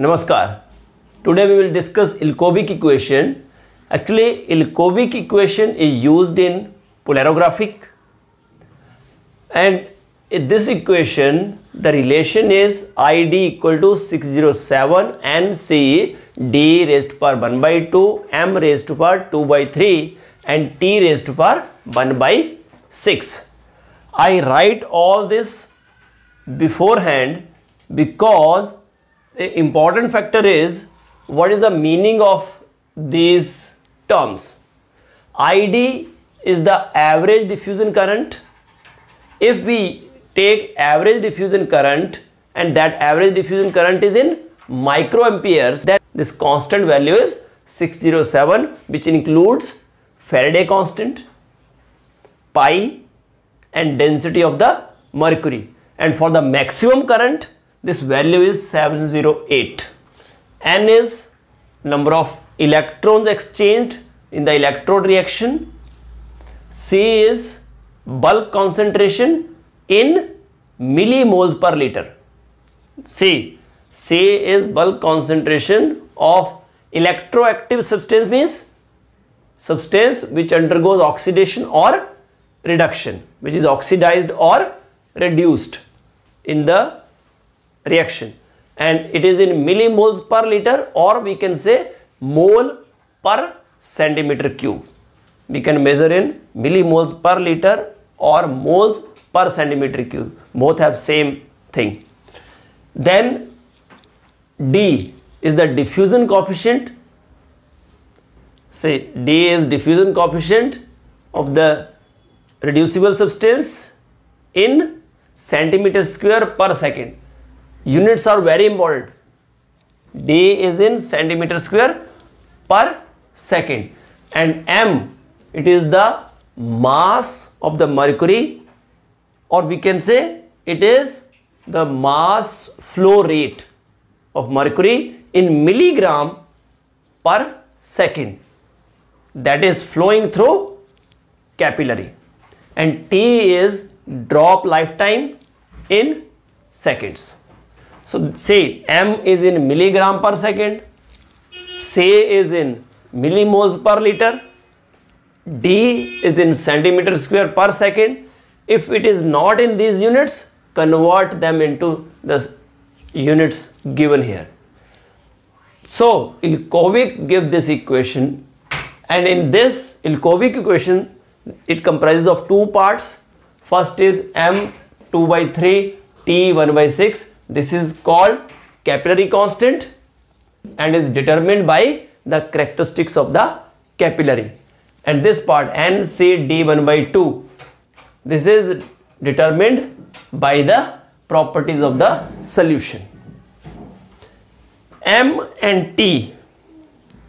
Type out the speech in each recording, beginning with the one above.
नमस्कार। Today we will discuss Ilkovic equation actually Ilkovic equation is use in polarographic and this equation the relation is I D equal to six zero seven N C D raised power one by two M raised power two by three and t raised to power 1 by 6. I write all this beforehand because the important factor is what is the meaning of these terms. ID is the average diffusion current. If we take average diffusion current and that average diffusion current is in microamperes then this constant value is 607 which includes Faraday constant, pi and density of the mercury. And for the maximum current this value is 708 n is number of electrons exchanged in the electrode reaction. C is bulk concentration in millimoles per liter. C c is bulk concentration of electroactive substance means substance which undergoes oxidation or reduction which is oxidized or reduced in the reaction and it is in millimoles per liter or we can say mole per centimeter cube. We can measure in millimoles per liter or moles per centimeter cube. Both have same thing. Then D is the diffusion coefficient. Say D is diffusion coefficient of the reducible substance in centimeter square per second. Units are very important. D is in centimeter square per second. And m it is the mass of the mercury or we can say it is the mass flow rate of mercury in milligram per second that is flowing through capillary and t is drop lifetime in seconds so say m is in milligram per second, C is in millimoles per liter, D is in centimeter square per second. If it is not in these units, convert them into the units given here. So Ilkovic give this equation and in this Ilkovic equation it comprises of two parts. First is m 2 by 3 t 1 by 6 this is called capillary constant and is determined by the characteristics of the capillary. And this part NCD1 by 2, this is determined by the properties of the solution. M and T,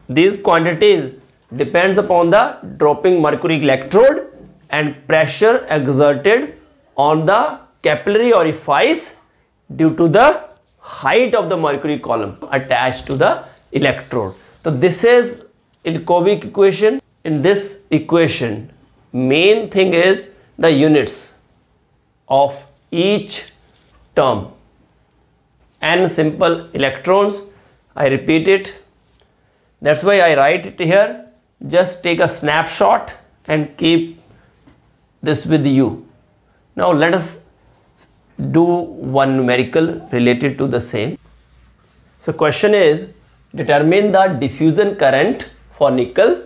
these quantities depends upon the dropping mercury electrode and pressure exerted on the capillary orifice due to the height of the mercury column attached to the electrode. So this is Ilkovic equation. In this equation, main thing is the units of each term. N simple electrons, I repeat it. That's why I write it here. Just take a snapshot and keep this with you. Now let us do one numerical related to the same. So question is determine the diffusion current for nickel.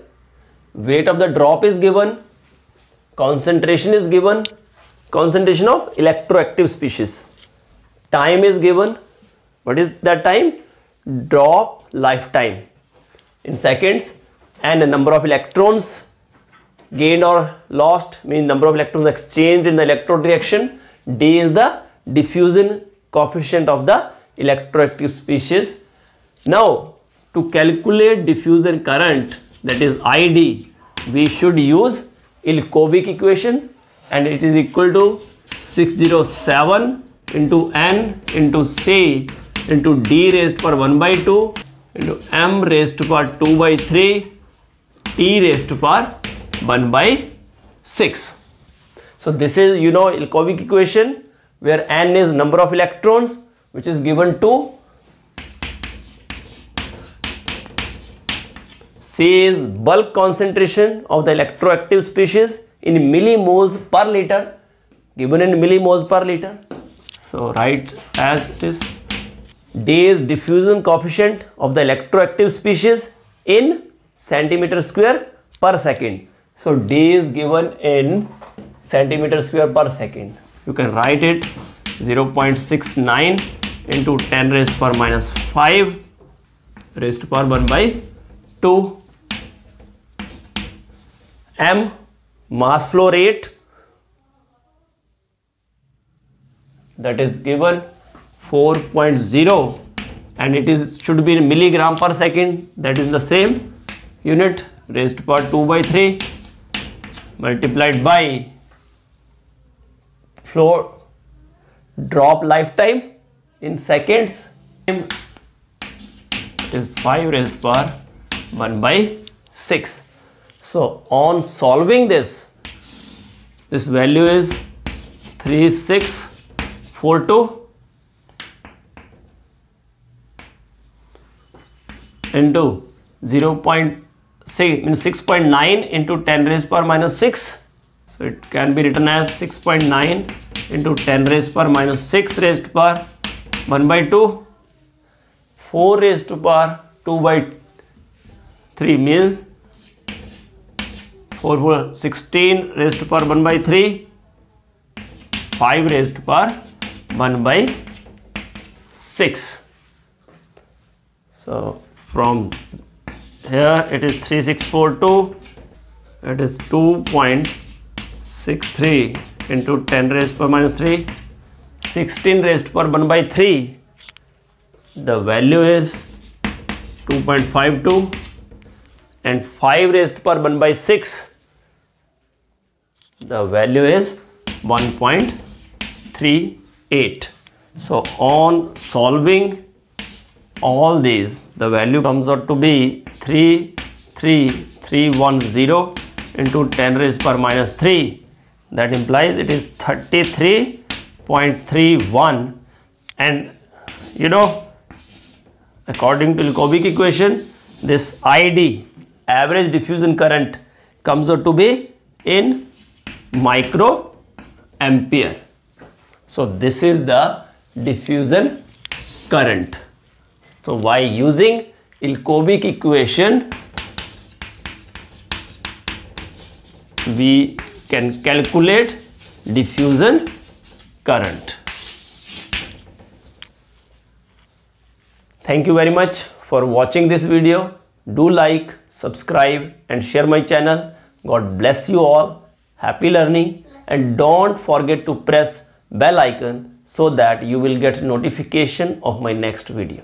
Weight of the drop is given. Concentration is given. Concentration of electroactive species. Time is given. What is that time? Drop lifetime in seconds and the number of electrons gained or lost means number of electrons exchanged in the electrode reaction D is the diffusion coefficient of the electroactive species. Now, to calculate diffusion current that is ID, we should use Ilkovic equation and it is equal to 607 into N into C into D raised to power 1 by 2 into M raised to power 2 by 3 T raised to power 1 by 6. So this is you know Ilkovic equation where n is number of electrons which is given to C is bulk concentration of the electroactive species in millimoles per liter given in millimoles per liter. So write as it is D is diffusion coefficient of the electroactive species in centimeter square per second. So D is given in centimeter square per second. You can write it 0.69 into 10 raised per minus 5 raised to power 1 by 2 m mass flow rate that is given 4.0 and it is should be in milligram per second that is the same unit raised to power 2 by 3 multiplied by flow drop lifetime in seconds. It is 5 raised to power 1 by 6 so on solving this this value is 3642 into 0 6.9 into 10 raised power minus 6 so it can be written as 6.9 into 10 raised power minus 6 raised to power 1 by 2 4 raised to power 2 by 3 means 4 4 16 raised to power 1 by 3 5 raised to power 1 by 6 so from here it is 3642 it is 2.63 into 10 raised power minus 3 16 raised power 1 by 3 the value is 2.52 and 5 raised power 1 by 6 the value is 1.38 so on solving all these the value comes out to be 33310 into 10 raised per minus 3 that implies it is 33.31 and you know according to Ilkovic equation this ID average diffusion current comes out to be in micro ampere so this is the diffusion current. So by using Ilkovic equation, we can calculate diffusion current. Thank you very much for watching this video. Do like, subscribe and share my channel. God bless you all. Happy learning and don't forget to press bell icon so that you will get notification of my next video.